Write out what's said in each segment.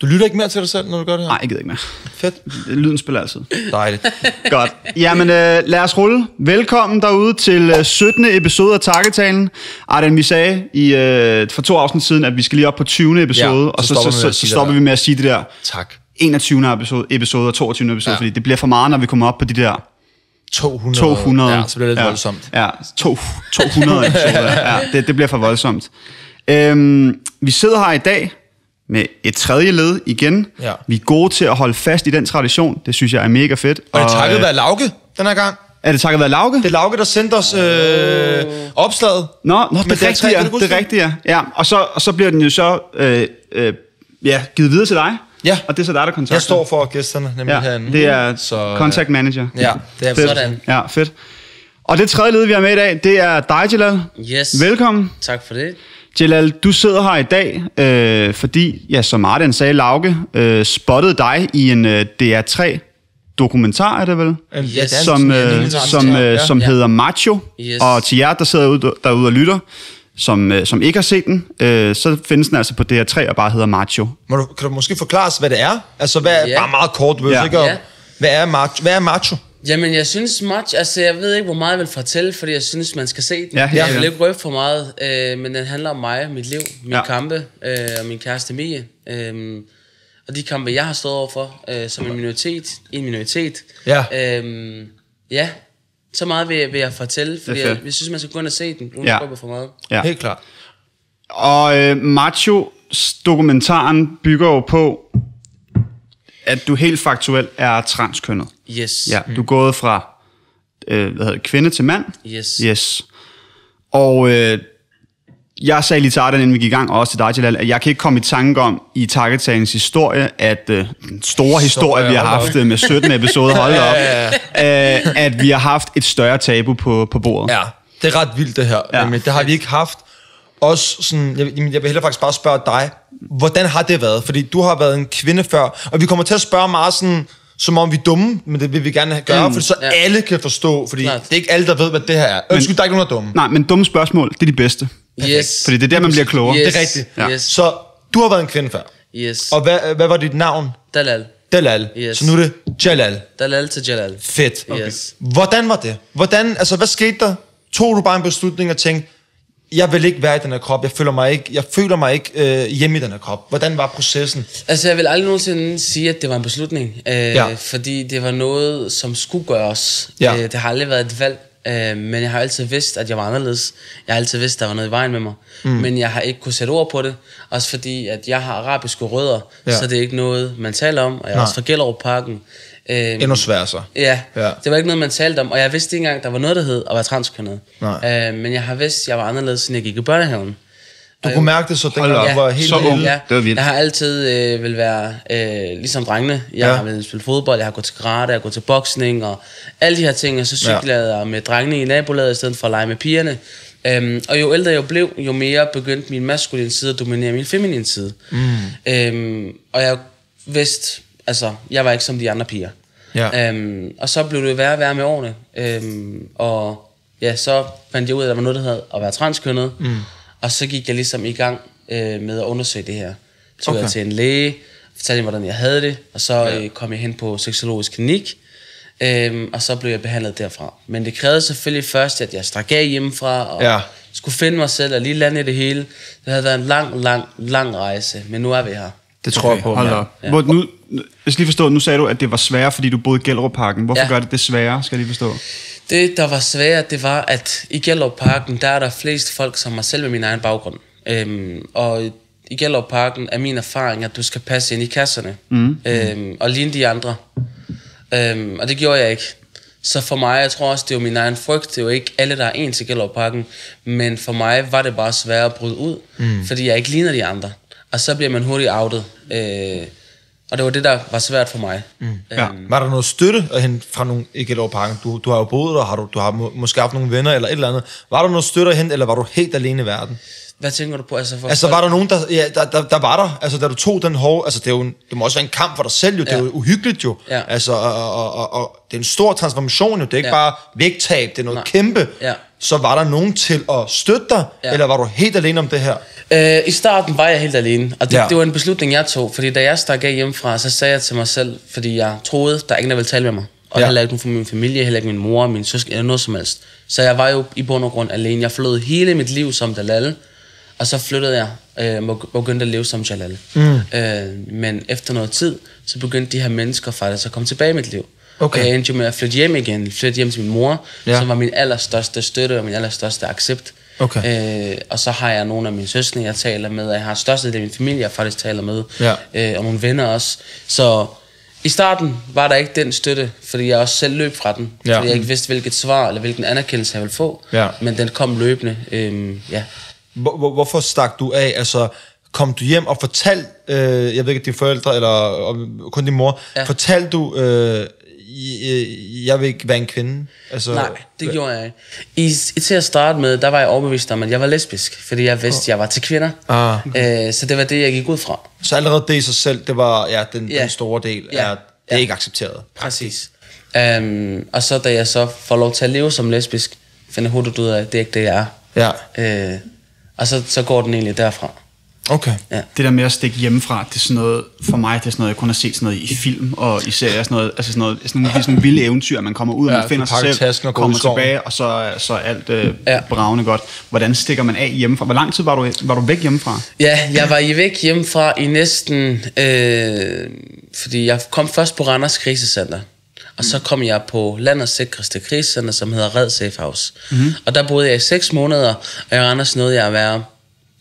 Du lytter ikke mere til dig selv, når du gør det her? Nej, jeg gider ikke mere. Fedt. Lyden spiller altid. Dejligt. Godt. Jamen, øh, lad os rulle. Velkommen derude til øh, 17. episode af Takketalen. Arden, vi sagde i, øh, for to afsnit siden, at vi skal lige op på 20. episode, Ja, og så så, stopper så, vi med så, at så sige det stopper vi med at sige det der tak. 21. episode, episode og 22. episode, ja. fordi det bliver for meget, når vi kommer op på de der 200. 200. Ja, så bliver det lidt ja, voldsomt. Ja, to, 200 episoder. Ja, det, det bliver for voldsomt. Øhm, vi sidder her i dag med et tredje led igen. Ja. Vi er gode til at holde fast i den tradition. Det synes jeg er mega fedt. Og det er takket øh, være Lauke den her gang. Er det takket være Lauke? Det er Lauke, der sendte os øh, opslaget. Nå, nå det er det er rigtigt, ja. Det er rigtigt, ja. ja. Og, så, og så bliver den jo så øh, øh, ja, givet videre til dig. Ja. Og det er så dig, der kontakter. Jeg står for gæsterne, nemlig ja, herinde. det er Så, så, øh, contact manager. Ja, det er Fedt. Sådan. Ja, fedt. Og det tredje led, vi har med i dag, det er dig, Jalal. Yes. Velkommen. Tak for det. Jalal, du sidder her i dag, øh, fordi, ja, som Martin sagde, Lauke øh, spottede dig i en øh, DR3 dokumentar, er det vel? En- som, øh, lille som, øh, ja. som hedder Macho. Yes. Og til jer, der sidder ude, derude og lytter, som, øh, som ikke har set den, øh, så findes den altså på DR3 og bare hedder Macho. Må du, kan du måske forklare os, hvad det er? Altså, hvad er, Ja. bare meget kort, ved Ja. ikke om, Ja. hvad er macho? Hvad er macho? Jamen, jeg synes match, altså jeg ved ikke, hvor meget jeg vil fortælle, fordi jeg synes, man skal se den. Ja, helt jeg vil ikke røbe for meget, øh, men den handler om mig, mit liv, mine Ja. ja. kampe øh, og min kæreste Mie. Øh, og de kampe, jeg har stået overfor øh, som en minoritet, en minoritet. Ja. Øh, ja, så meget vil, vil jeg fortælle, fordi jeg, jeg synes, man skal gå ind og se den, uden Ja. at røbe for meget. Ja. Helt klart. Og øh, Macho-dokumentaren bygger jo på, at du helt faktuelt er transkønnet. Yes. Ja, du er gået fra øh, hvad hedder det, kvinde til mand. Yes. Yes. Og øh, jeg sagde lige til Arden, inden vi gik i gang, og også til dig, Jalal, at jeg kan ikke komme i tanke om i Takketagens historie, at øh, den store historie, vi har haft øh, med 17 episoder, hold op, øh, at vi har haft et større tabu på, på bordet. Ja, det er ret vildt det her. Ja. Ja. Men det har vi ikke haft. Også sådan, jeg, jamen, jeg vil hellere faktisk bare spørge dig, hvordan har det været? Fordi du har været en kvinde før, og vi kommer til at spørge meget sådan, som om vi er dumme, men det vil vi gerne gøre, mm, for så ja. alle kan forstå, fordi Klart. det er ikke alle, der ved, hvad det her er. Undskyld, der er ikke nogen, der er dumme. Nej, men dumme spørgsmål, det er de bedste. Yes. Fordi det er der, man bliver klogere. Yes. Det er rigtigt. Ja. Yes. Så du har været en kvinde før. Yes. Og hvad, hvad var dit navn? Dalal. Dalal. Yes. Så nu er det Jalal. Dalal til Jalal. Fedt. Yes. Hvordan var det? Hvordan, altså, hvad skete der? Tog du bare en beslutning og tænkte, jeg vil ikke være i den her krop, jeg føler mig ikke, jeg føler mig ikke øh, hjemme i den her krop. Hvordan var processen? Altså, jeg vil aldrig nogensinde sige, at det var en beslutning. Øh, Ja. Fordi det var noget, som skulle gøres. Ja. Øh, det har aldrig været et valg. Øh, men jeg har altid vidst, at jeg var anderledes. Jeg har altid vidst, at der var noget i vejen med mig. Mm. Men jeg har ikke kunne sætte ord på det. Også fordi, at jeg har arabiske rødder. Ja. Så det er ikke noget, man taler om. Og jeg er Nej. også fra Gellerup Parken. Øh, Endnu sværere så. Ja, Ja. det var ikke noget, man talte om, og jeg vidste ikke engang, der var noget, der hed at være transkønnet. Øh, men jeg har vidst, at jeg var anderledes, siden jeg gik i børnehaven. Du kunne mærke det så, dengang op. var helt Så ung. Ja, Det var vildt. jeg har altid øh, vil være øh, ligesom drengene. Jeg Ja. ja. har vel spillet fodbold, jeg har gået til karate, jeg har gået til boksning og alle de her ting. Og så cyklede jeg med drengene i nabolaget, i stedet for at lege med pigerne. Øhm, og jo ældre jeg blev, jo mere begyndte min maskuline side at dominere min feminine side. Mm. Øhm, og jeg vidste, altså, jeg var ikke som de andre piger. Ja. Øhm, og så blev det værre og værre med årene. Øhm, og ja, så fandt jeg ud af, at der var noget, der hed at være transkønnet. Mm. Og så gik jeg ligesom i gang øh, med at undersøge det her. Så okay. Okay. jeg til en læge, fortalte mig, hvordan jeg havde det, og så ja. øh, kom jeg hen på seksologisk klinik, øhm, og så blev jeg behandlet derfra. Men det krævede selvfølgelig først, at jeg strak af hjemmefra, og Ja. skulle finde mig selv og lige lande i det hele. Det havde været en lang, lang, lang rejse, men nu er vi her. Det tror jeg på. Hold da Ja. op. Hvor, nu, jeg skal lige forstå, nu sagde du, at det var sværere, fordi du boede i Gellerup-parken. Hvorfor Ja. gør det det sværere, skal jeg lige forstå? Det, der var svært, det var, at i Gellerup Parken, der er der flest folk, som mig selv med min egen baggrund. Øhm, og i Gellerup Parken er min erfaring, at du skal passe ind i kasserne. Mm. Øhm, og ligne de andre. Øhm, og det gjorde jeg ikke. Så for mig, jeg tror også, det er jo min egen frygt. Det er jo ikke alle, der er ens i Gellerup Parken. Men for mig var det bare svært at bryde ud. Mm. Fordi jeg ikke ligner de andre. Og så bliver man hurtigt outet. Øh, og det var det, der var svært for mig. Mm. Ja. Var der noget støtte at hente fra nogle, ikke et år parken, du, du har jo boet der, har du, du har må, måske haft nogle venner eller et eller andet. Var der noget støtte at hente, eller var du helt alene i verden? Hvad tænker du på? Altså, for Altså var der nogen, der, ja, der, der, der var der, altså da du tog den hårde, altså det, er jo en, det må også være en kamp for dig selv jo, det er Ja. jo uhyggeligt jo. Ja. Altså, og, og, og, og, det er en stor transformation jo, det er ikke Ja. bare vægttab, det er noget Nej. kæmpe. Ja. Så var der nogen til at støtte dig, ja. Eller var du helt alene om det her? Øh, I starten var jeg helt alene, og det, Ja. det var en beslutning, jeg tog. Fordi da jeg stak af hjemmefra, så sagde jeg til mig selv, fordi jeg troede, der er ingen, der ville tale med mig. Og Ja. heller ikke fra min familie, heller ikke min mor, min søskende, eller noget som helst. Så jeg var jo i bund og grund alene. Jeg forlod hele mit liv som Dalal, og så flyttede jeg øh, og begyndte at leve som Jalal. Mm. Øh, men efter noget tid, så begyndte de her mennesker faktisk at komme tilbage i mit liv. Okay. Og jeg endte jo med at flytte hjem igen, flytte hjem til min mor, Ja. som var min allerstørste støtte og min allerstørste accept. Okay. Øh, og så har jeg nogle af mine søskende, jeg taler med, og jeg har største del af min familie, jeg faktisk taler med, Ja. øh, og nogle venner også. Så i starten var der ikke den støtte, fordi jeg også selv løb fra den, Ja. fordi jeg ikke vidste, hvilket svar eller hvilken anerkendelse jeg ville få, Ja. men den kom løbende. Øh, ja. Hvor, hvor, hvorfor stak du af? Altså, kom du hjem og fortalte, øh, jeg ved ikke, dine forældre, eller kun din mor, ja. Fortalte du, øh, jeg vil ikke være en kvinde? Altså, Nej, det gjorde jeg ikke. I, til at starte med, der var jeg overbevist om, at jeg var lesbisk, fordi jeg vidste, at jeg var til kvinder. Ah. Øh, så det var det, jeg gik ud fra. Så allerede det i sig selv, det var ja, den, Ja. den store del, Ja. er, det er Ja. ikke accepteret. Præcis. Um, og så da jeg så får lov til at leve som lesbisk, finder hurtigt ud af, at det er ikke det, jeg er. Ja, Uh, og så, så går den egentlig derfra. Okay. Ja. Det der med at stikke hjemmefra, det er sådan noget, for mig, det er sådan noget, jeg kun har set sådan noget i film og i serier, sådan noget, altså sådan noget, sådan nogle, sådan vilde eventyr, man kommer ud, og Ja, man finder sig selv, og kommer tilbage, og så, så er alt øh, ja. Ja. bravende godt. Hvordan stikker man af hjemmefra? Hvor lang tid var du, var du væk hjemmefra? Ja, jeg var i væk hjemmefra i næsten... Øh, fordi jeg kom først på Randers Krisecenter. Og så kom jeg på landets sikreste krisecenter, som hedder Red Safe House. Mm-hmm. Og der boede jeg i 6 måneder, og i Randers nåede jeg at være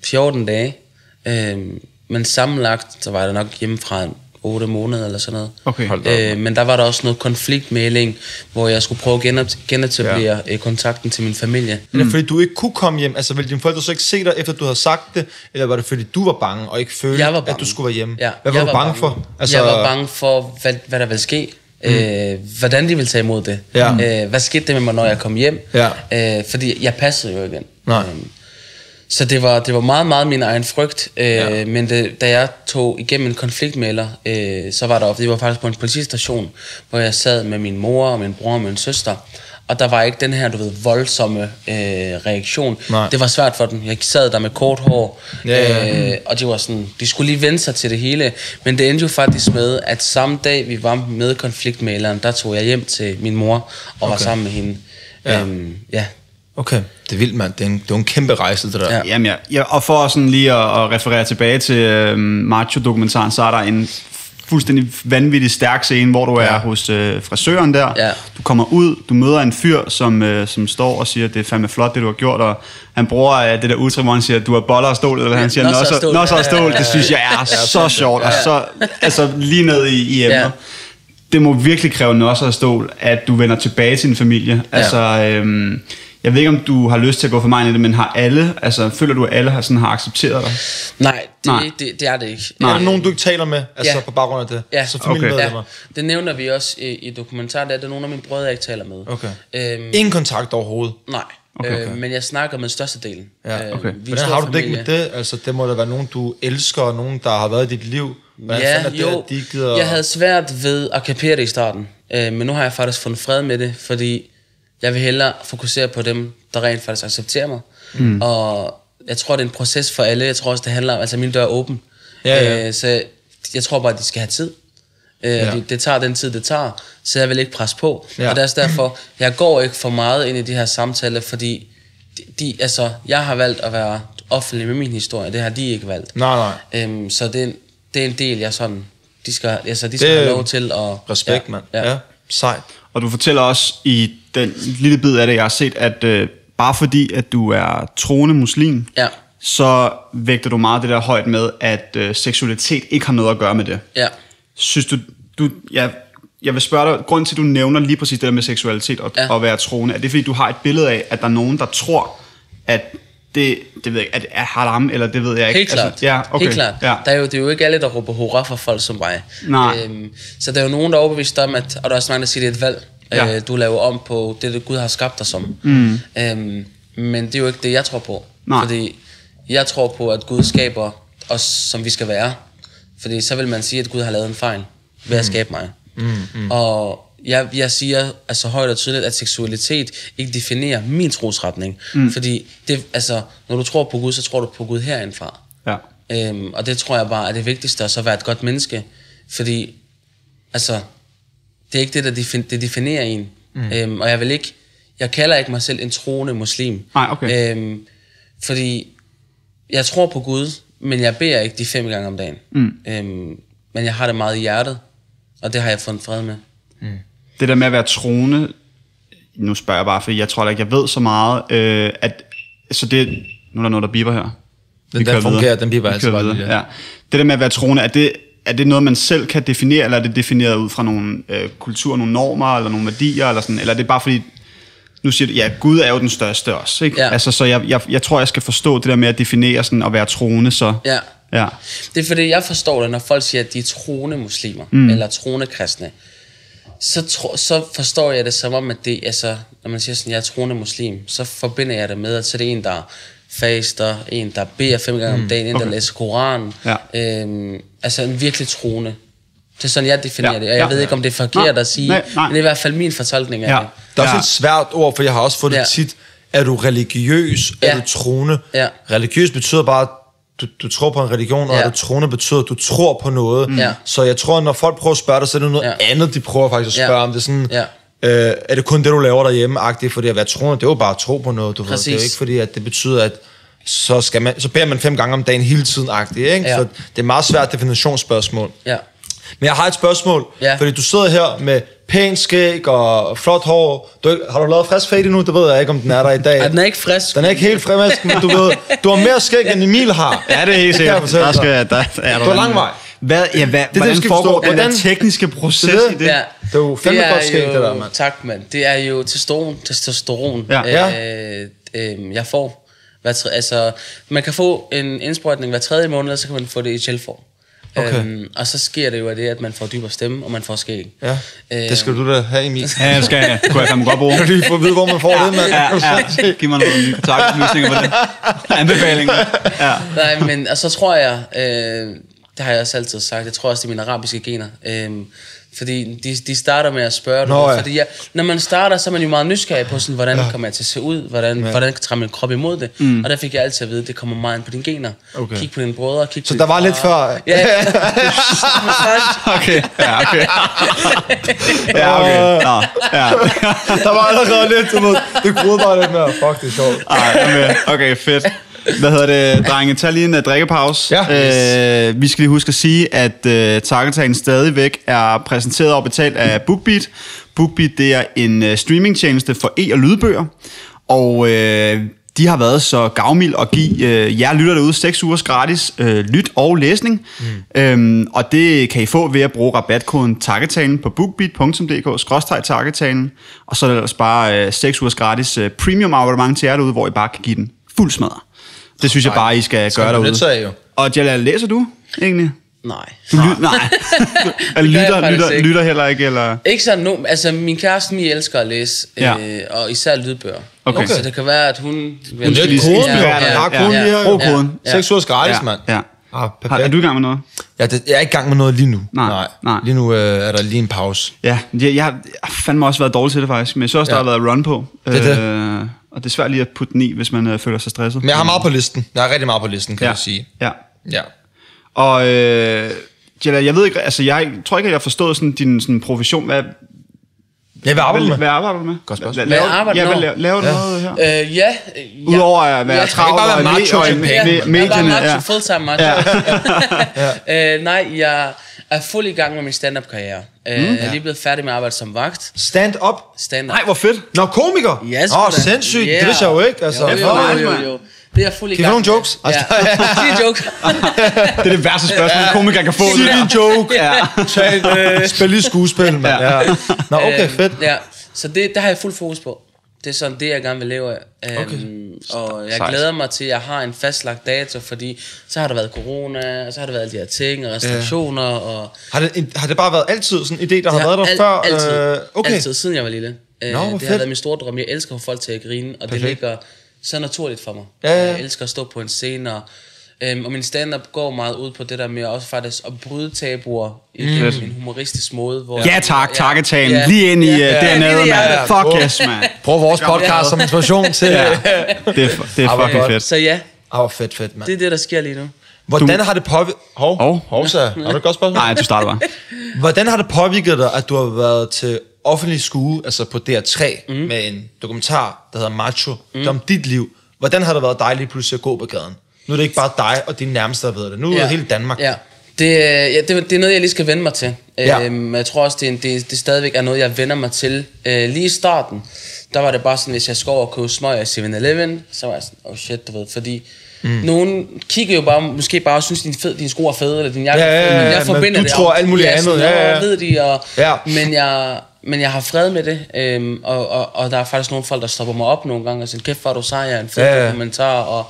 14 dage. Øh, men sammenlagt, så var det nok hjemmefra 8 måneder eller sådan noget. Okay. Hold da op, øh, men der var der også noget konfliktmæling, hvor jeg skulle prøve at genop- genetablere ja. kontakten til min familie. Er det fordi, du ikke kunne komme hjem? Altså, ville dine forældre så ikke se dig, efter du havde sagt det? Eller var det fordi, du var bange, og ikke følte, Jeg var at du skulle være hjemme? Ja, Hvad var jeg du bange, for? Altså, jeg var bange for, hvad, hvad der ville ske. Mm. Øh, hvordan de ville tage imod det. Ja. Øh, hvad skete der med mig, når jeg kom hjem? Ja. Øh, fordi jeg passede jo igen. Nej. Øh, så det var, det var meget, meget min egen frygt. Øh, Ja. Men det, da jeg tog igennem en konfliktmæler, øh, så var der, det var faktisk på en politistation, hvor jeg sad med min mor og min bror og min søster. Og der var ikke den her, du ved, voldsomme øh, reaktion. Nej. Det var svært for dem. Jeg sad der med kort hår, Ja, ja. Øh, og det var sådan, de skulle lige vende sig til det hele. Men det endte jo faktisk med, at samme dag vi var med konfliktmæleren, der tog jeg hjem til min mor og okay. var sammen med hende. Ja. Øhm, ja. Okay, det er vildt, mand. Det er en, det er en kæmpe rejse, det der. Ja. Jamen ja, ja og for sådan lige at, at referere tilbage til øh, Macho-dokumentaren, så er der en fuldstændig vanvittig stærk scene, hvor du er Ja. hos øh, frisøren der. Ja. Du kommer ud, du møder en fyr, som, øh, som står og siger, det er fandme flot, det du har gjort, og han bruger øh, det der udtryk, hvor han siger, du har boller og stål, eller han siger, nosser og stål." nosser og stål. Det synes jeg er så sjovt, og så altså, lige ned i, i emnet. Ja. Det må virkelig kræve nosser og stål, at du vender tilbage til din familie. Altså, øhm, jeg ved ikke, om du har lyst til at gå for mig ind i det, men har alle, altså, føler du, at alle har, sådan, har accepteret dig? Nej, det, Nej. Det, det er det ikke. Er der nogen, du ikke taler med, altså Ja. på baggrund af det? Ja. Så familiemedlemmer? Ja, det nævner vi også i, i dokumentaren, det er, det er nogle af mine brødre, jeg ikke taler med. Okay. Øhm, Ingen kontakt overhovedet? nej, Okay, okay, okay. Øh, men jeg snakker med størstedelen. Ja, Øh, okay. vi er en Hvordan har du det ikke med det? Altså, det må da være nogen, du elsker, og nogen, der har været i dit liv. Hvordan ja, fanden er det, jo. at de ikke gider... Jeg havde svært ved at kapere det i starten, øh, men nu har jeg faktisk fundet fred med det, fordi jeg vil hellere fokusere på dem, der rent faktisk accepterer mig. Mm. Og jeg tror, det er en proces for alle. Jeg tror også, det handler om, altså min dør er åben. Ja, ja. Øh, så jeg tror bare, at de skal have tid. Øh, Ja. det, det tager den tid, det tager, så jeg vil ikke presse på. Ja. Og det er også derfor, jeg går ikke for meget ind i de her samtaler, fordi de, de, altså, jeg har valgt at være offentlig med min historie. Det har de ikke valgt. Nej, nej. Øhm, så det er, en, det er en del, jeg sådan... De skal, altså, de skal Det have lov til at... Respekt, ja, mand. Ja. Ja. Sejt. Og du fortæller også i den lille bid af det, jeg har set, at øh, bare fordi, at du er troende muslim, Ja. så vægter du meget det der højt med, at øh, seksualitet ikke har noget at gøre med det. ja. Synes du, du ja, jeg vil spørge dig, grund til, at du nævner lige præcis det der med seksualitet og, ja. Og være troende, er det fordi, du har et billede af, at der er nogen, der tror, at det, det ved jeg ikke, er haram, eller det ved jeg ikke. Helt klart. Altså, ja, okay. Helt klart. Ja. Der er jo, det er jo ikke alle, der råber hurra for folk som mig. Nej. Øhm, så der er jo nogen, der er overbevist om, at, og der er også mange, der siger, det er et valg. Ja. Øh, du laver om på det, det Gud har skabt dig som. Mm. Øhm, men det er jo ikke det, jeg tror på. Nej. Fordi jeg tror på, at Gud skaber os, som vi skal være. Fordi så vil man sige, at Gud har lavet en fejl ved at skabe mig. Mm, mm. Og jeg, jeg siger altså højt og tydeligt, at seksualitet ikke definerer min trosretning. Mm. Fordi det, altså, når du tror på Gud, så tror du på Gud herindfra. Ja. Øhm, og det tror jeg bare er det vigtigste, at så være et godt menneske. Fordi, altså, det er ikke det, der defin- det definerer en. Mm. Øhm, og jeg vil ikke, jeg kalder ikke mig selv en troende muslim. Nej, okay. Øhm, fordi jeg tror på Gud, men jeg beder ikke de fem gange om dagen. Mm. Øhm, men jeg har det meget i hjertet, og det har jeg fundet fred med. Det der med at være troende, nu spørger jeg bare, fordi jeg tror ikke, jeg ved så meget, øh, at, så det, nu er der noget, der biber her. Vi den kører fungerer, videre. den biber Vi kører bare ja. Det der med at være troende, er det, er det noget, man selv kan definere, eller er det defineret ud fra nogle øh, kultur, nogle normer, eller nogle værdier, eller sådan, eller er det bare fordi, nu siger du, ja, Gud er jo den største også, ikke? Ja. Altså, så jeg, jeg, jeg tror, jeg skal forstå det der med at definere sådan, at være troende, så... Ja. Ja. Det er fordi, jeg forstår det, når folk siger, at de er troende muslimer, mm. eller troende kristne. Så, tro, så forstår jeg det som om, at det, altså, når man siger sådan, jeg er troende muslim, så forbinder jeg det med, at så er det en, der faster, en, der beder fem gange om dagen, en, der okay. læser Koranen. Ja. Øhm, altså en virkelig troende. Det er sådan, jeg definerer Ja, det. Og jeg ja. ved ikke, om det er forkert Nej, at sige, nej, nej. men det er i hvert fald min fortolkning af Ja. det. Der er også Ja. et svært ord, for jeg har også fået det Ja. tit. Er du religiøs? Er Ja. du troende? Ja. Religiøs betyder bare, du, du tror på en religion, og Ja. er du troende betyder, at du tror på noget. Ja. Så jeg tror, når folk prøver at spørge dig, så er det noget Ja. andet, de prøver faktisk at Ja. spørge om. Det er sådan, Ja. øh, er det kun det, du laver derhjemme? Agtigt, fordi at være troende, det er jo bare at tro på noget. Du ved. Det er jo ikke fordi, at det betyder, at så, skal man, så beder man fem gange om dagen hele tiden, agtigt, ikke? Ja. Så det er et meget svært definitionsspørgsmål. Ja. Men jeg har et spørgsmål, Ja. fordi du sidder her med pænt skæg og flot hår. Du, har du lavet frisk fade endnu? Det ved jeg ikke, om den er der i dag. Og den er ikke frisk. Den er ikke helt frisk, men du ved, du har mere skæg, end Emil har. Ja, det er helt sikkert. Der skal, der, der er Du har lang vej. Hvad, ja, hvad, det, hvordan skal foregår den der Hvordan- tekniske proces Det er det. i det? Ja. Det er jo fandme Det godt skæg, det der, mand. Tak, mand. Det er jo testosteron, testosteron Ja. Øh, øh, jeg får. Hver tre, altså, man kan få en indsprøjtning hver tredje måned, så kan man få det i gelform. Okay. Øhm, og så sker det jo af det, at man får dybere stemme, og man får skæg. Ja, Øh, det skal du da have, Emil. Ja, det skal jeg. Kunne jeg fandme godt bruge. Kan du lige få at vide, hvor man får det, mand? Ja, ja. Giv mig nogle kontaktoplysninger på det. Anbefalinger. Ja. Nej, men og så tror jeg, øh, det har jeg også altid sagt, jeg tror også, det er mine arabiske gener. Øh, fordi de, de starter med at spørge Nå, dig, ja. fordi jeg, når man starter, så er man jo meget nysgerrig på, sådan, hvordan ja. kommer jeg til at se ud, hvordan, ja. hvordan træder min krop imod det. Mm. Og der fik jeg altid at vide, at det kommer meget ind på dine gener. Okay. Kig på dine brødre, kig på Så din der var far. lidt før... Ja. Okay, ja, okay. Ja, okay. Nå, ja. Der var allerede lidt, du ved, det groede bare lidt mere. Fuck, det er sjovt. Ej. Okay, fedt. Hvad hedder det, drenge? Tag lige en uh, drikkepause. Ja. Øh, vi skal lige huske at sige, at uh, Takketagen stadigvæk er præsenteret og betalt af BookBeat. BookBeat, det er en uh, streamingtjeneste for e- og lydbøger. Og uh, de har været så gavmild at give uh, jer lytter derude 6 ugers gratis uh, lyt og læsning. Mm. Um, og det kan I få ved at bruge rabatkoden takketalen på bookbeat.dk-takketalen. Og så er der ellers bare uh, 6 ugers gratis uh, premium abonnement til jer derude, hvor I bare kan give den fuld smadret. Det synes jeg bare, I skal, Skal gøre derude. sig jo. Og Jalal, læser du egentlig? Nej. Du lytter, nej. Du, lytter, lytter, ikke. lytter heller ikke, eller... Ikke sådan nu, altså min kæreste, Mie elsker at læse, Ja. øh, og især lydbøger. Okay. Så det kan være, at hun... Det er lige koden, har Ja, koden ja. lige her. Brug koden. Ja. 6 ugers gratis, mand. Ja. Ah, Har, er du i gang med noget? Ja, det, jeg er ikke i gang med noget lige nu. Nej, nej. Lige nu øh, er der lige en pause. Ja, jeg, jeg har fandme også været dårlig til det faktisk, men jeg synes også, der Ja. har været run på. Det er det. Og det er svært lige at putte den i, hvis man øh, føler sig stresset. Men jeg har meget på listen. Jeg har rigtig meget på listen, kan ja. jeg sige. Ja. Ja. Og øh, Jella, jeg ved ikke, altså jeg tror ikke, at jeg har forstået sådan, din sådan, profession. Hvad, Jeg vil arbejde hvad, med. hvad arbejder du med? Godt spørgsmål. Hvad, Hvad laver, arbejder ja, du hvad, med? laver, laver du Ja. noget her? Øh, ja. ja. Udover at være Ja. travl og, macho og, og og penge. Ja, me- jeg er medierne. bare macho, Ja. full-time macho. øh, nej, jeg er fuld i gang med min stand-up-karriere. Øh, Jeg er lige blevet færdig med at arbejde som vagt. Stand up. Stand-up. Nej, hvor fedt. Nå, komiker. Ja, Åh, da. sindssygt. Yeah. Det vidste jeg jo ikke. Altså, Jo, jo, jo, jo, jo. Det er jeg fuld i Kan gang få nogle jokes? Ja, sig joke. Det er det værste spørgsmål, en komiker kan få. Sig din joke. Ja. Tag, spil lige skuespil, mand. Ja. Nå, okay, Øhm, fedt. Ja, så det, der har jeg fuld fokus på. Det er sådan det, jeg gerne vil leve af. Øhm, Okay. Og jeg Sejt. glæder mig til, at jeg har en fastlagt dato, fordi så har der været corona, og så har der været alle de her ting, og restriktioner, og... Har det, har det bare været altid sådan en idé, der har Det været der al- før? Altid, Øh, okay. altid, siden jeg var lille. Øh, Nå, hvor det fedt. har været min store drøm. Jeg elsker at få folk til at grine, og Perfekt. det ligger så naturligt for mig. Ja, ja, ja. Jeg elsker at stå på en scene og Øhm, og min stand-up går meget ud på det der med også faktisk at bryde tabuer igennem Mm. en humoristisk måde. Hvor Ja tak, takketalen. Ja. Lige ind i Ja. uh, Ja. dernede, i mand. Fuck yes, mand. Brug vores podcast som inspiration til... Ja, Ja. det er, det er fucking fedt. Så ja, Ah, fedt, fedt, mand. det er det, der sker lige nu. Hvordan har det påvirket... Hov, Hov. hov, så. Har du et godt spørgsmål? Nej, du starter bare. Hvordan har det påvirket dig, at du har været til offentlig skue, altså på DR3, mm. med en dokumentar, der hedder Macho, mm. det om dit liv. Hvordan har det været dejligt pludselig at gå på gaden? Nu er det ikke bare dig og dine nærmeste, der ved det. Nu er det hele Danmark. Ja. Det, øh, ja, det, det er noget, jeg lige skal vende mig til. Ja. Øhm, jeg tror også, det, det, det stadigvæk er noget, jeg vender mig til. Øh, lige i starten, der var det bare sådan, hvis jeg skulle over og købe smøg i 7-Eleven, så var jeg sådan, oh shit, du ved, fordi mm. nogen kigger jo bare, måske bare og synes, din, fed, din sko er fed, eller din jakke Ja, ja, fed, ja, men jeg men forbinder du det. tror om- alt muligt andet, ja, ja, ja. "Nå, ved de, og, Ja. men, jeg, men jeg har fred med det, øhm, og, og, og der er faktisk nogle folk, der stopper mig op nogle gange og siger, kæft, hvor er du sej, jeg er en fed Ja, ja. dokumentar, og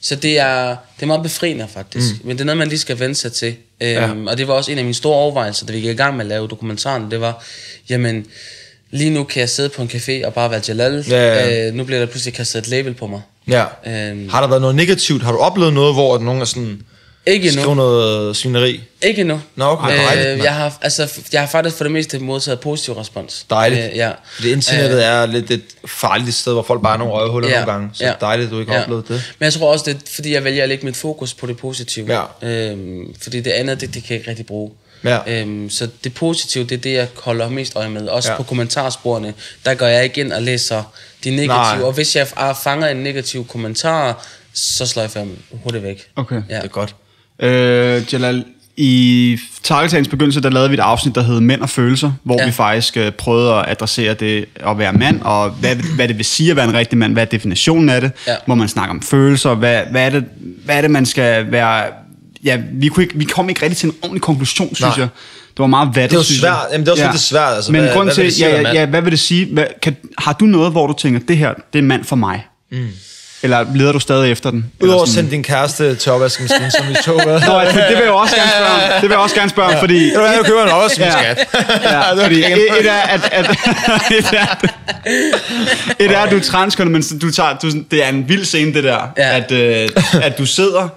så det er, det er meget befriende faktisk. Mm. Men det er noget, man lige skal vende sig til. Øhm, Og det var også en af mine store overvejelser, da vi gik i gang med at lave dokumentaren. Det var, jamen, lige nu kan jeg sidde på en café og bare være Jalal. Ja, ja. Øh, nu bliver der pludselig kastet et label på mig. ja. Øhm, Har der været noget negativt? Har du oplevet noget, hvor nogen er sådan... ikke endnu. noget svineri? Ikke endnu. Nå, okay, dejligt, øh, mand. jeg, har, altså, jeg har faktisk for det meste modtaget positiv respons. Dejligt. Øh, ja. Fordi internettet er lidt et farligt sted, hvor folk bare er nogle røghuller nogle gange. Så ja. dejligt, at du ikke har oplevet det. Men jeg tror også, det er, fordi jeg vælger at lægge mit fokus på det positive. Ja. Øhm, fordi det andet, det, det kan jeg ikke rigtig bruge. Ja. Øhm, så det positive, det er det, jeg holder mest øje med. Også Ja. ja. på kommentarsporene, der går jeg ikke ind og læser de negative. Nej. Og hvis jeg fanger en negativ kommentar, så sløjfer jeg hurtigt væk. Okay. Ja. Det er godt. Øh, Jalal, i Targetagens begyndelse, der lavede vi et afsnit, der hed Mænd og Følelser, hvor ja. Ja. vi faktisk øh, prøvede at adressere det at være mand, og hvad, hvad det vil sige at være en rigtig mand, hvad er definitionen af det, Ja. hvor man snakker om følelser, hvad, hvad, er det, hvad er det, man skal være... Ja, vi, kunne ikke, vi kom ikke rigtig til en ordentlig konklusion, synes Nej. jeg. Det var meget vattet, Det synes svært. Jamen, det er også lidt svært, altså. Men Hvad- grund hvad til, vil det sige ja, ja, hvad vil det sige? Hvad, kan, har du noget, hvor du tænker, det her, det er mand for mig? Mm. Eller leder du stadig efter den? Udover at sende din kæreste til opvaskemaskinen, som vi så. Nå, altså, det vil jeg også gerne spørge om. Det vil jeg også gerne spørge om, fordi... Det er du køber en opvaskemaskine, Ja. skat. Ja, er fordi et, et er, at, at, et er, et er, at du er transkønnet, men du tager, du, det er en vild scene, det der, Ja. at, øh, at du sidder,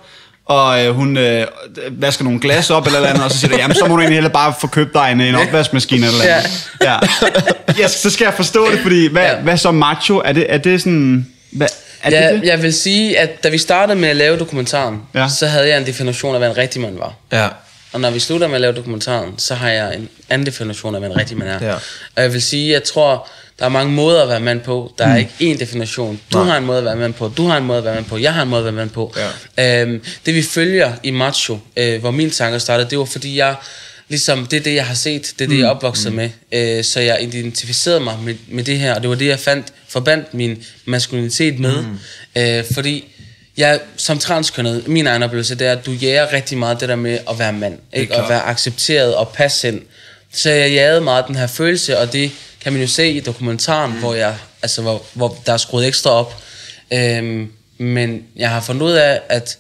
og øh, hun øh, vasker nogle glas op eller, eller andet, og så siger du, jamen så må du egentlig hellere bare få købt dig en, en opvaskemaskine eller eller andet. Ja. ja. så skal jeg forstå det, fordi hvad, Ja. hvad så macho? Er det, er det sådan... Hvad, er Ja, det det? jeg vil sige, at da vi startede med at lave dokumentaren, Ja. så havde jeg en definition af, hvad en rigtig mand var. Ja. Og når vi slutter med at lave dokumentaren, så har jeg en anden definition af, hvad en rigtig mand er. Ja. Og jeg vil sige, jeg tror, der er mange måder at være mand på. Der er ikke én definition. Du Nej. har en måde at være mand på, du har en måde at være mand på, jeg har en måde at være mand på. Ja. Øhm, det vi følger i Macho, øh, hvor min tanker startede, det var fordi jeg, ligesom, det er det, jeg har set, det er det, jeg er opvokset med. Øh, så jeg identificerede mig med, med det her, og det var det, jeg fandt, forbandt min maskulinitet med. Øh, fordi jeg som transkønnet, min egen oplevelse, det er, at du jager rigtig meget det der med at være mand, ikke? At være accepteret og passe ind. Så jeg jagede meget den her følelse, og det kan man jo se i dokumentaren, mm. hvor, jeg, altså, hvor, hvor der er skruet ekstra op. Øhm, men jeg har fundet ud af, at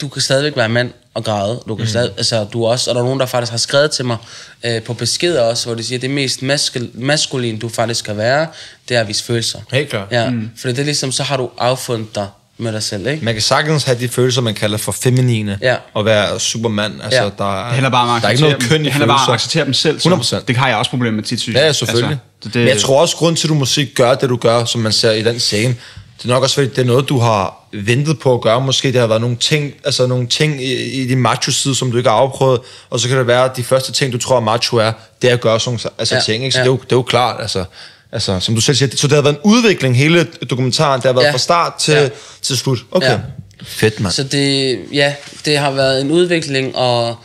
du kan stadigvæk være mand og græde. Du kan mm. altså, du er også, og der er nogen, der faktisk har skrevet til mig øh, på beskeder også, hvor de siger, at det mest maskul, maskulin, du faktisk kan være, det er at vise følelser. Helt klart. Ja, mm. for det er ligesom, så har du affundet dig med dig selv, ikke? Man kan sagtens have de følelser, man kalder for feminine, Ja. og være supermand. Altså, Ja. der, Det handler bare om at der er ikke noget køn i. Det handler bare om at følelser. acceptere dem selv. så. 100%. Det har jeg også problemer med tit, synes Ja, jeg. ja, selvfølgelig. Altså, det, Men jeg tror også, grund til, at du måske gør det, du gør, som man ser i den scene, det er nok også, fordi det er noget, du har ventet på at gøre. Måske det har været nogle ting, altså nogle ting i, i din macho-side, som du ikke har afprøvet, og så kan det være, at de første ting, du tror, macho er, det er at gøre sådan nogle altså, Ja, ting. Ikke? Så ja. det, er jo, det er jo klart, altså, altså, som du selv siger. Så det har været en udvikling, hele dokumentaren. Det har været Ja. fra start til, Ja. til slut. Okay. Ja. Fedt, mand. Så det, ja, det har været en udvikling, og,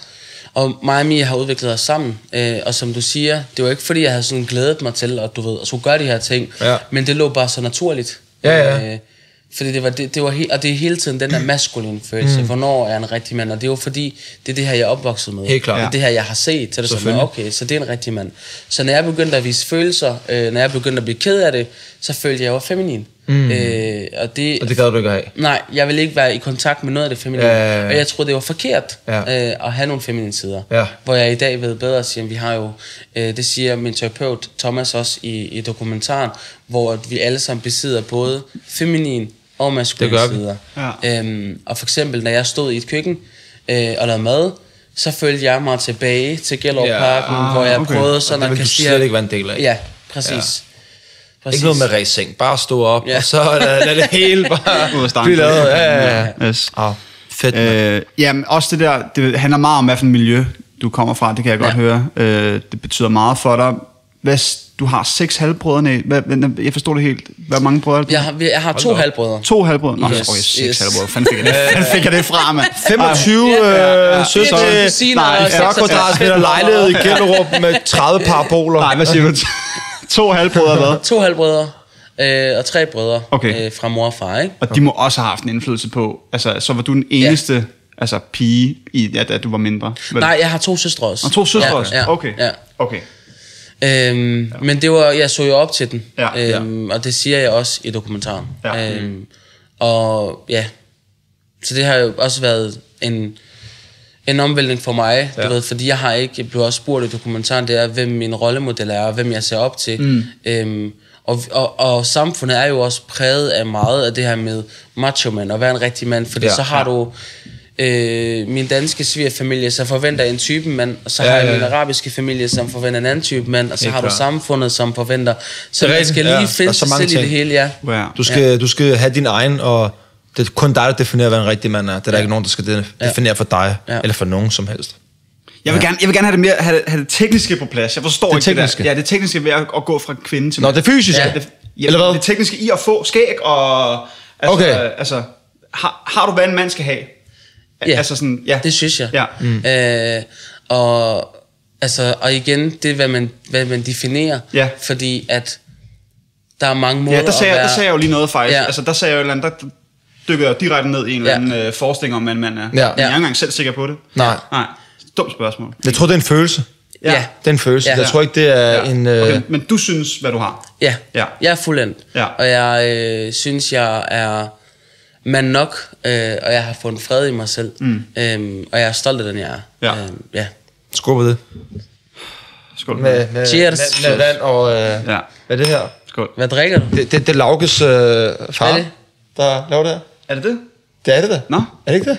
og mig og Mia har udviklet os sammen. Øh, og som du siger, det var ikke fordi, jeg havde sådan glædet mig til, at du ved, at skulle gøre de her ting, Ja. men det lå bare så naturligt. Ja, ja. Øh, fordi det var, det, det var he, og det er hele tiden den der maskulin følelse. Mm. Hvornår er en rigtig mand? Og det er jo fordi, det er det her, jeg er opvokset med. Helt klart. Det er det her, jeg har set. Så er det sådan, Selvfølgelig. okay, så det er en rigtig mand. Så når jeg begyndte at vise følelser, øh, når jeg begyndte at blive ked af det, så følte jeg, at jeg var feminin. Mm. Øh, og det, Og det gad du ikke have. Nej, jeg vil ikke være i kontakt med noget af det feminine. Ja, ja, ja. Og jeg tror, det var forkert Ja. øh, at have nogle feminine sider. Ja. Hvor jeg i dag ved bedre at sige, at vi har jo, øh, det siger min terapeut Thomas også i, i dokumentaren, hvor at vi alle sammen besidder både feminin og maskuline Det gør vi. sider. Ja. Øhm, og for eksempel, når jeg stod i et køkken øh, og lavede mad, så følte jeg mig tilbage til Gellerup Ja. Parken, Ah, hvor jeg okay. prøvede sådan Og det at vil du slet ikke være en del af. Ja, præcis. Præcis. Ikke noget med racing. Bare stå op, Ja. og så lad, lad det hele Ud af bare blive lavet. Ja, ja, ja. Yes. Ah, fedt. Øh, jamen, også det der, det handler meget om, hvad for et miljø du kommer fra, det kan jeg godt Ja. høre. Øh, det betyder meget for dig. Hvis du har seks halvbrødre, hvad, jeg forstår det helt. Hvor mange brødre? er? Jeg har, jeg har to halvbrødre. To halvbrødre? Nå, Yes, okay, seks yes. halvbrødre. Fanden fik jeg det, fanden fik jeg det fra, mand? 25 øh, søstre, Fire kusiner Nej, og 40 seks- kvadratmeter lejlighed i Gellerup med 30 paraboler. Nej, hvad siger du? To halvbrødre hvad? To halvbrødre øh, og tre brødre Okay. øh, fra mor og far, ikke? Og de må også have haft en indflydelse på, altså, så var du den eneste ja. altså, pige, i, ja, da du var mindre? Vel? Nej, jeg har to søstre også. Og to søstre ja, også? Ja, Okay. Ja. okay. Øhm, ja. Men det var, jeg så jo op til den, Ja, øhm, og det siger jeg også i dokumentaren. Ja. Øhm, og ja, så det har jo også været en, en omvæltning for mig, ja. du ved, fordi jeg har ikke, jeg blev også spurgt i dokumentaren, det er, hvem min rollemodel er, og hvem jeg ser op til. Mm. Øhm, og, og, og samfundet er jo også præget af meget af det her med macho man, og være en rigtig mand, fordi Ja. ja. så har ja. du øh, min danske svigerfamilie, som forventer en type mand, og så Ja, har jeg ja, min ja. arabiske familie, som forventer en anden type mand, og så Helt har du klart. samfundet, som forventer. Så Det man skal ja. lige Der finde så sig selv i det ting. hele, ja. Ja. Du skal, du skal have din egen, og det er kun dig, der definerer, hvad en rigtig mand er. Det er der ikke nogen, der skal de- definere for dig, Ja. eller for nogen som helst. Jeg vil, gerne, jeg vil gerne have det, mere, have, det, have det tekniske på plads. Jeg forstår Det ikke tekniske? det der. Ja, det tekniske ved at, at gå fra kvinde til Nå, mand. det fysiske? Ja. det, ja, Eller hvad? Det tekniske i at få skæg, og... Altså, Okay. Altså, har, har du, hvad en mand skal have? Ja, Altså sådan, ja. det synes jeg. Ja. Mm. Øh, og, altså, og igen, det er, hvad man, hvad man definerer. Ja. Fordi at der er mange måder Ja, der sagde, at jeg, være... der sagde jeg jo lige noget faktisk. Ja. Altså, der sagde jeg jo et eller andet, der dykkede jeg direkte ned i en eller Ja. anden øh, forestilling om, hvad en mand er. Ja. Men jeg er ikke engang selv sikker på det. Nej. Nej. Dumt spørgsmål. Jeg tror, det er en følelse. Ja. Ja. Det er en følelse. Ja. Jeg tror ikke, det er Ja. en... Øh, Okay, men du synes, hvad du har. Ja, Ja. jeg er fuldendt. Ja. Og jeg øh, synes, jeg er mand nok, øh, og jeg har fundet fred i mig selv. Mm. Øhm, og jeg er stolt af den, jeg er. Ja. Øhm, ja. Skål på det. Skål. Med, med, Cheers. Med, med vand og... Øh, Ja. Hvad er det her? Skål. Hvad drikker du? Det, det, det er Lauges øh, far, er det? der laver det her. Er det det? Det er det da. Nå. Er det ikke det?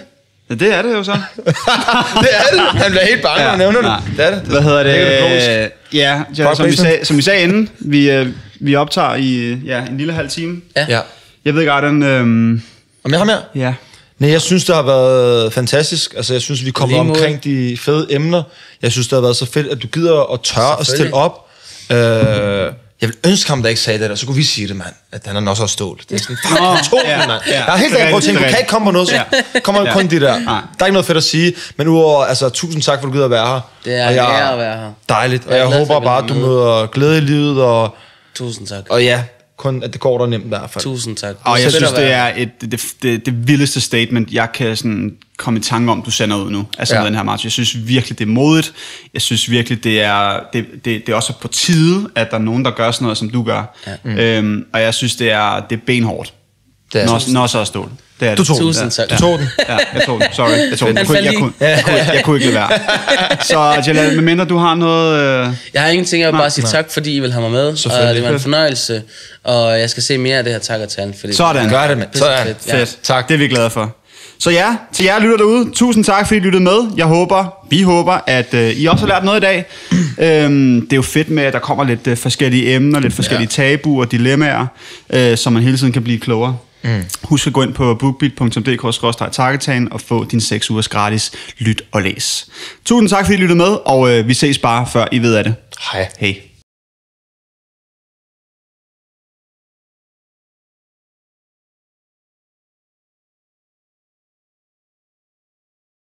Ja, det er det jo så. det er det. Han bliver helt bange, når han nævner nej. det. Det er det. Hvad hedder det? Det. Øh, ja, ja som, vi sagde, som vi sagde inden, vi, øh, vi optager i ja, en lille halv time. Ja. Ja. Jeg ved godt, den... Øhm, Om jeg har mere? ja. Nej, jeg synes, det har været fantastisk. Altså, jeg synes, vi kommer omkring de fede emner. Jeg synes, det har været så fedt, at du gider at tør at stille op. Øh, jeg vil ønske ham, der ikke sagde det der. Så kunne vi sige det, mand. At han er også har stål. Det er sådan, fuck, tog ja, mand. ja. Jeg har helt Det er enkelt prøvet at tænke, du kan ikke komme på noget, så Ja. kommer Ja. kun de der. Nej. Der er ikke noget fedt at sige. Men udover, altså, tusind tak, for du gider at være her. Det er Og jeg- at være her. Dejligt. Og Jeg er jeg, håber at bare, at du møder glæde i livet. Og, Tusind tak. og ja, kun at det går der nemt i hvert fald. Tusind tak. Og jeg synes, det er et, det, det, det vildeste statement, jeg kan sådan komme i tanke om, du sender ud nu. Altså Ja. den her match. Jeg synes virkelig, det er modigt. Jeg synes virkelig, det er, det, det, det er også på tide, at der er nogen, der gør sådan noget, som du gør. Ja. Mm. Øhm, og jeg synes, det er, det er benhårdt. Det er Når, det. når er. Det er Du det. tog den. Tusind tak. Du tog den. Ja, jeg tog den. Sorry. Jeg tog den. Jeg Den kunne, jeg, kunne, jeg, kunne, jeg kunne ikke lade være. Så Jalal, medmindre du har noget... Øh, Jeg har ingenting, jeg vil bare sige tak, fordi I vil have mig med. Og Selvfølgelig. det var en fornøjelse, og jeg skal se mere af det her tak og tal. Fordi Sådan. Gør det, mand. Sådan. Fedt. Fedt. Ja. Tak. Det er vi glade for. Så ja, til jer lytter derude, tusind tak, fordi I lyttede med. Jeg håber, vi håber, at øh, I også har lært noget i dag. øhm, det er jo fedt med, at der kommer lidt øh, forskellige emner, lidt forskellige ja. tabuer og dilemmaer, øh, så man hele tiden kan blive klogere. Mm. Husk at gå ind på bookbeat.dk-targetan og få din 6 ugers gratis lyt og læs. Tusind tak, fordi I lyttede med, og øh, vi ses bare, før I ved af det. Hej. Hej.